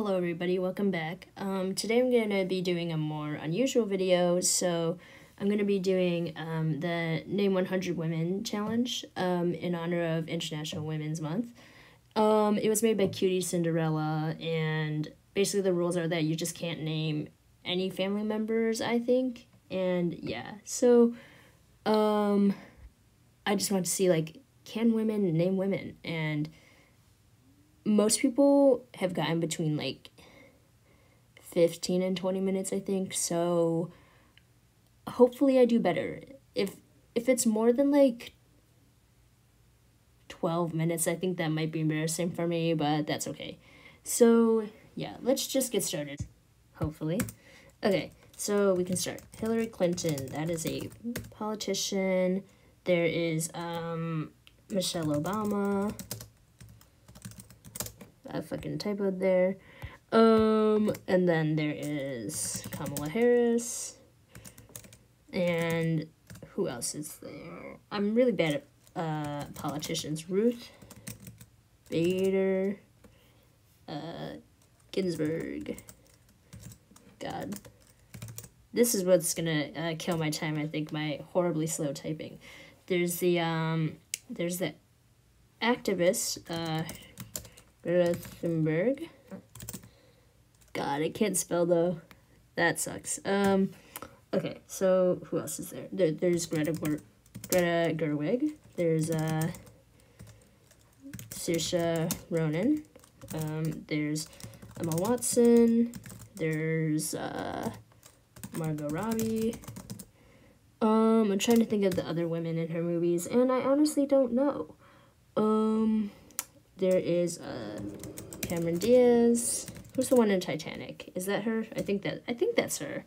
Hello everybody, welcome back. Um, today I'm going to be doing a more unusual video, so I'm going to be doing um, the Name 100 Women challenge um, in honor of International Women's Month. Um, it was made by QTCinderella, and basically the rules are that you just can't name any family members, I think, and yeah, so um, I just want to see, like, can women name women, and most people have gotten between like 15 and 20 minutes i think. So hopefully i do better. If if it's more than like 12 minutes i think that might be embarrassing for me but that's okay. So yeah let's just get started hopefully. Okay so we can start. Hillary clinton that is a politician. There is um michelle obama I fucking typoed there. Um, and then there is Kamala Harris. And who else is there? I'm really bad at uh, politicians. Ruth Bader uh, Ginsburg. God. This is what's gonna uh, kill my time, I think, my horribly slow typing. There's the, um, there's the activist, uh, Rothenberg. God, I can't spell though. That sucks. Um, okay, so who else is there? there there's Greta, Greta Gerwig. There's uh, Saoirse Ronan. Um, there's Emma Watson. There's uh, Margot Robbie. Um, I'm trying to think of the other women in her movies, and I honestly don't know. Um, there is uh, Cameron Diaz. Who's the one in Titanic? Is that her? I think that I think that's her.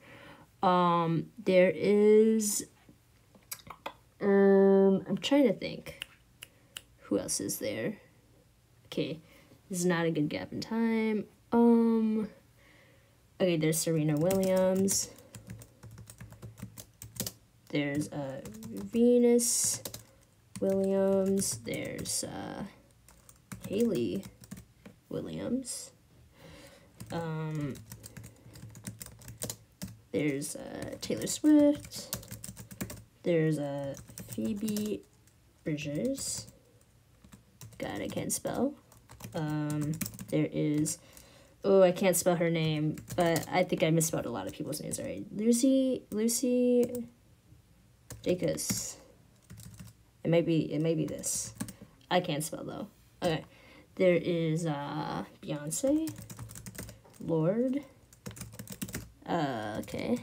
Um, there is. Um, I'm trying to think. Who else is there? Okay, this is not a good gap in time. Um. Okay, there's Serena Williams. There's uh Venus Williams. There's uh Hayley Williams. Um, there's uh, Taylor Swift. There's uh, Phoebe Bridgers. God, I can't spell. Um, there is, oh, I can't spell her name, but I think I misspelled a lot of people's names already. Lucy, Lucy Dacus. It might be, it may be this. I can't spell though. Okay. There is uh, Beyonce, Lord, Uh, okay.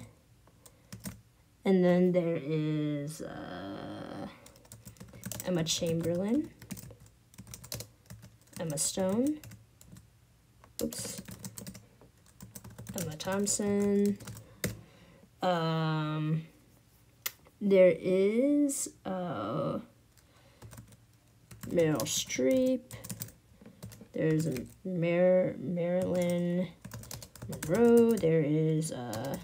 And then there is uh, Emma Chamberlain, Emma Stone. Oops. Emma Thompson. Um, there is uh, Meryl Streep. There's Mar Marilyn Monroe. There is uh,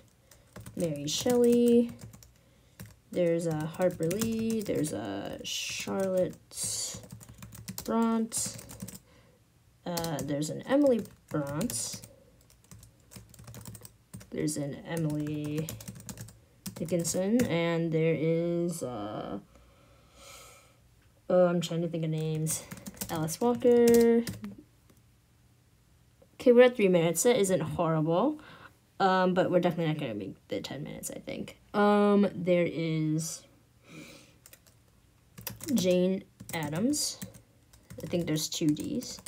Mary Shelley. There's uh, Harper Lee. There's uh, Charlotte Brontë. Uh, there's an Emily Brontë. There's an Emily Dickinson. And there is... Uh, oh, I'm trying to think of names. Alice Walker, Okay, we're at three minutes. That isn't horrible. Um, but we're definitely not to make the 10 minutes, I think. Um, there is Jane Addams. I think there's two D's.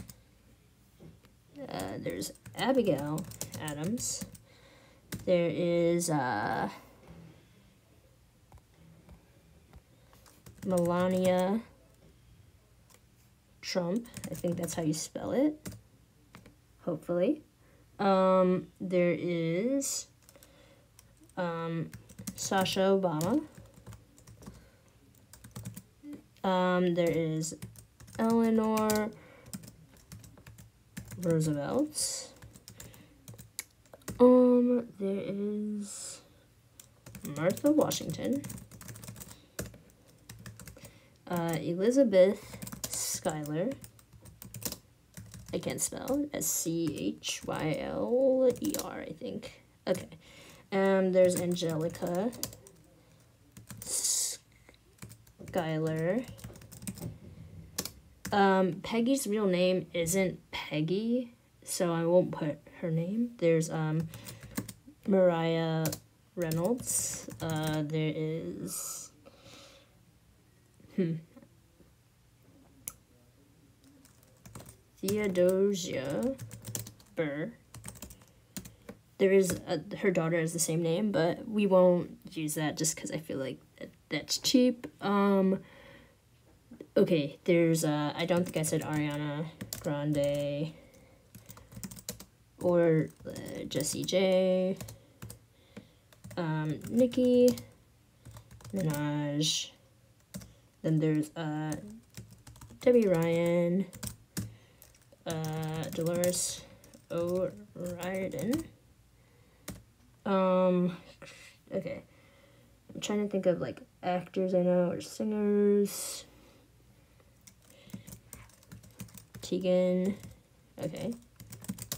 Uh, there's Abigail Adams. There is uh, Melania Trump. I think that's how you spell it hopefully. Um, there is um, Sasha Obama. Um, there is Eleanor Roosevelt. Um, there is Martha Washington. Uh, Elizabeth Schuyler. I can't spell. S C H Y L E R, I think. Okay. Um, there's Angelica. Schuyler. Um, Peggy's real name isn't Peggy, so I won't put her name. There's um, Mariah Reynolds. Uh, there is. Hmm. Theodosia Burr. There is a, her daughter has the same name, but we won't use that just because I feel like that, that's cheap. Um, okay, there's uh, I don't think I said Ariana Grande or uh, Jessie J. Um, Nicki Minaj. Then there's uh, Debby Ryan uh, Dolores O'Riordan. Um, okay. I'm trying to think of like actors I know or singers. Tegan. Okay.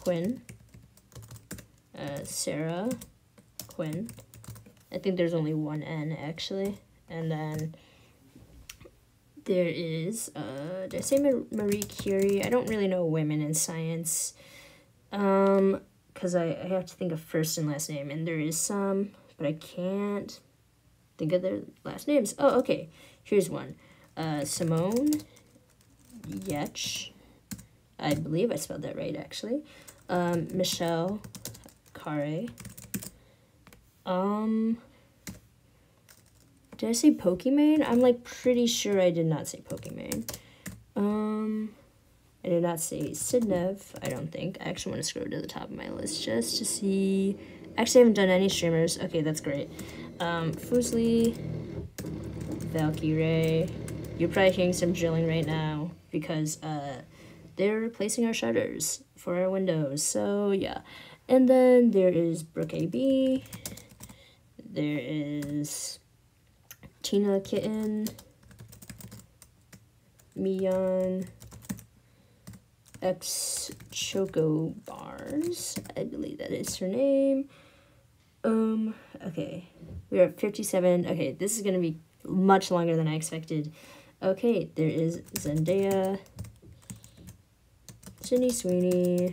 Quin. Uh, Sara. Quin. I think there's only one N actually. And then there is, uh, did I say Marie Curie? I don't really know women in science. Um, because I, I have to think of first and last name, and there is some, but I can't think of their last names. Oh, okay. Here's one. Uh, Simone Giertz. I believe I spelled that right, actually. Um, Michelle Khare. Um, did I say Pokimane? I'm like pretty sure I did not say Pokimane. Um, I did not say Sidnev, I don't think. I actually want to scroll to the top of my list just to see. Actually, I haven't done any streamers. Okay, that's great. Um, Fuslie, Valkyrae. You're probably hearing some drilling right now because uh, they're replacing our shutters for our windows. So, yeah. And then there is Brooke AB. There is Tina Kitten, Mion, X Choco Bars. I believe that is her name. Um, okay. We are at 57. Okay, this is going to be much longer than I expected. Okay, there is Zendaya, Sydney Sweeney,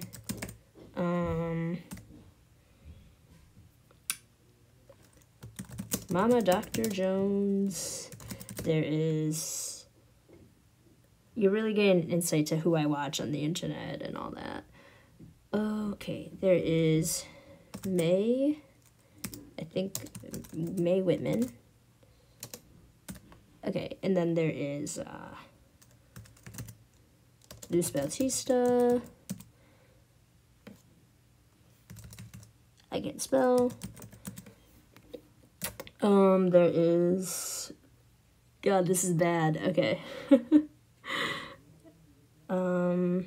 um, Mama Dr. Jones. There is. You're really getting insight to who I watch on the internet and all that. Okay, there is May. I think May Whitman. Okay, and then there is uh, Luz Bautista. I can't spell. Um, there is. God, this is bad. Okay. um.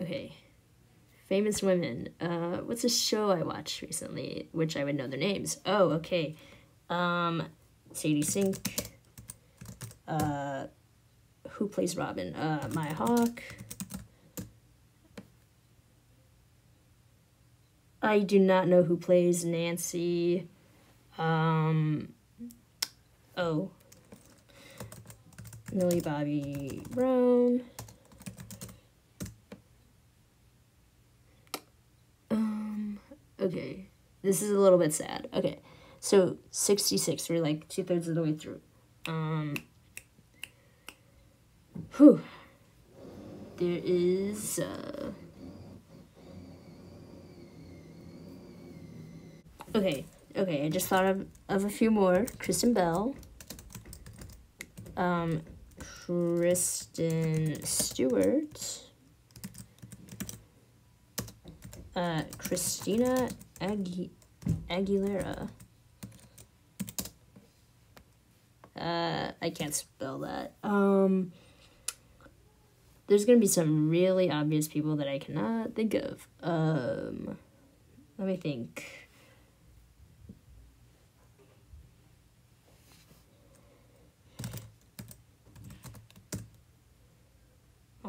Okay. Famous women. Uh, what's a show I watched recently, which I would know their names? Oh, okay. Um, Sadie Sink. Uh, who plays Robin? Uh, Maya Hawke. I do not know who plays Nancy. Um, oh. Millie Bobby Brown. Um, okay. This is a little bit sad. Okay. So, 66. We're like two thirds of the way through. Um, whew. There is, uh, Okay, okay, I just thought of, of a few more. Kristen Bell. Um, Kristen Stewart. Uh, Christina Agu Aguilera. Uh, I can't spell that. Um, there's gonna be some really obvious people that I cannot think of. Um, let me think.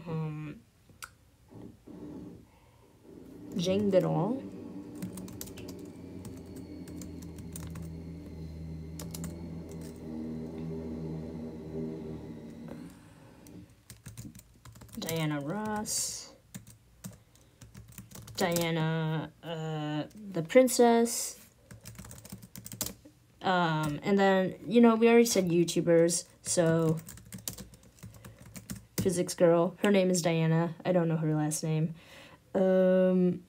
um, Jane Goodall. Diana Ross. Diana, uh, the princess. Um, and then, you know, we already said YouTubers, so physics girl. Her name is Diana. I don't know her last name. Um,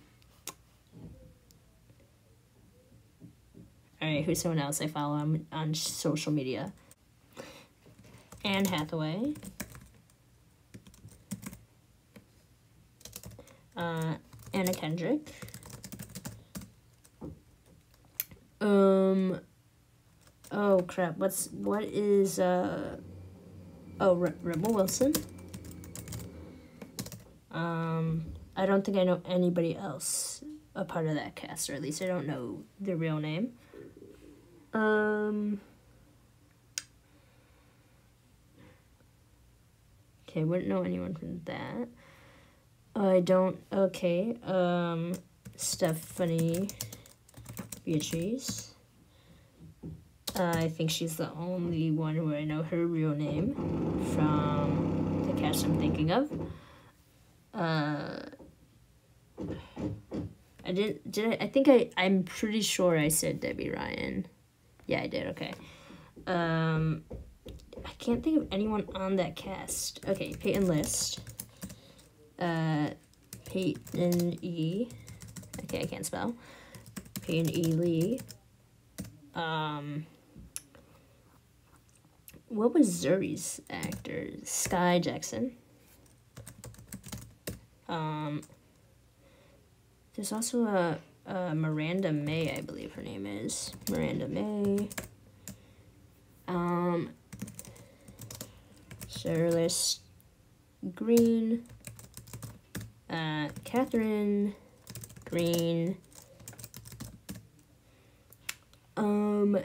all right, who's someone else I follow on, on social media? Anne Hathaway. Uh, Anna Kendrick. Um, oh crap, what's, what is, uh, oh, Re Rebel Wilson. Um, I don't think I know anybody else a part of that cast, or at least I don't know their real name. Um, okay, wouldn't know anyone from that. I don't, okay, um, Stephanie Beatriz. Uh, I think she's the only one where I know her real name from the cast I'm thinking of. Uh, I did. Did I? I think I. I'm pretty sure I said Debby Ryan. Yeah, I did. Okay. Um, I can't think of anyone on that cast. Okay, Peyton List. Uh, Peyton E. Okay, I can't spell. Peyton E. Lee. Um, what was Zuri's actor? Skai Jackson. Um, there's also a, a Miranda May, I believe her name is. Miranda May. Um, Charlotte Green. Uh, Catherine Green. Um,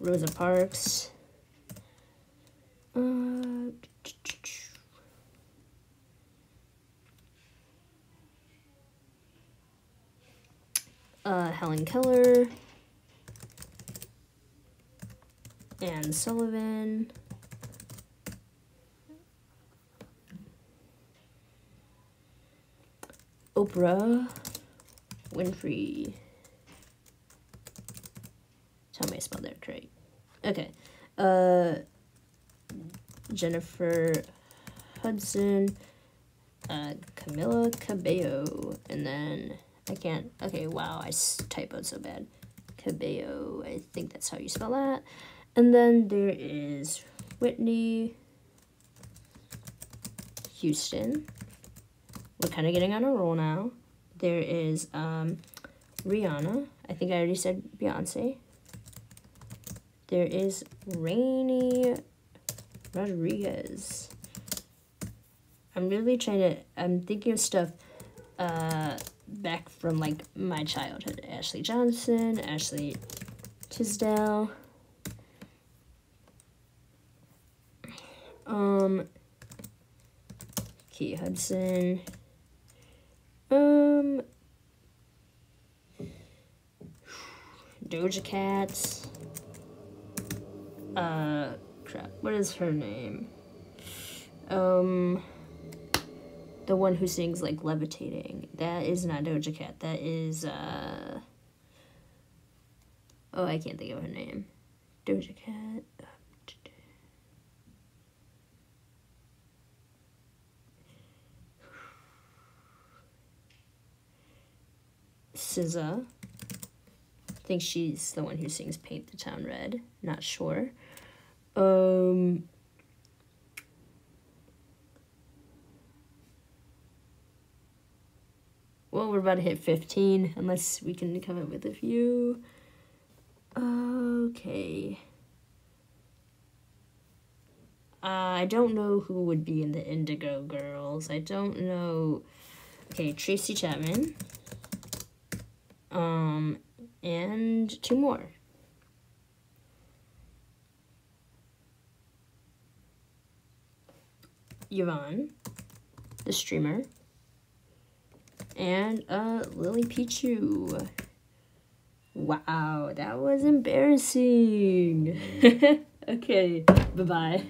Rosa Parks. Uh, uh, Helen Keller, Anne Sullivan, Oprah Winfrey. Tell me I spelled that correct. Okay. Uh, Jennifer Hudson, uh, Camila Cabello, and then I can't. Okay, wow, I typoed so bad. Cabello, I think that's how you spell that. And then there is Whitney Houston. We're kind of getting on a roll now. There is um, Rihanna. I think I already said Beyonce. There is Raini Rodriguez. I'm really trying to, I'm thinking of stuff uh, back from like my childhood. Ashley Johnson, Ashley Tisdale. Um, Key Hudson. Um, Doja Cat. Uh, crap. What is her name? Um, the one who sings like levitating. That is not Doja Cat. That is uh Oh, I can't think of her name. Doja Cat. SZA. I think she's the one who sings Paint the Town Red. Not sure. Um Well, we're about to hit 15, unless we can come up with a few. Okay. Uh, I don't know who would be in the Indigo Girls. I don't know. Okay, Tracy Chapman. Um, and two more. Yvonne, the streamer, and uh, Lily Pichu. Wow, that was embarrassing. okay, bye-bye.